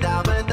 vida.